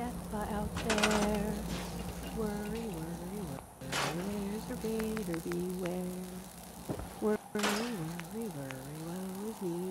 death out there. Worry, worry, worry, a raider beware. Worry, worry, worry, woe is me.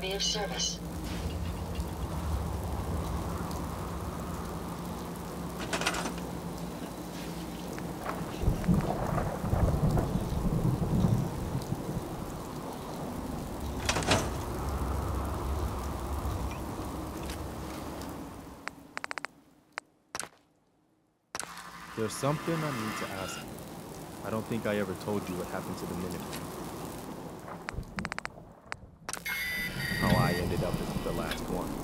Be of service? There's something I need to ask you. I don't think I ever told you what happened to the Minutemen. One.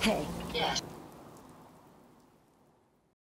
Hey.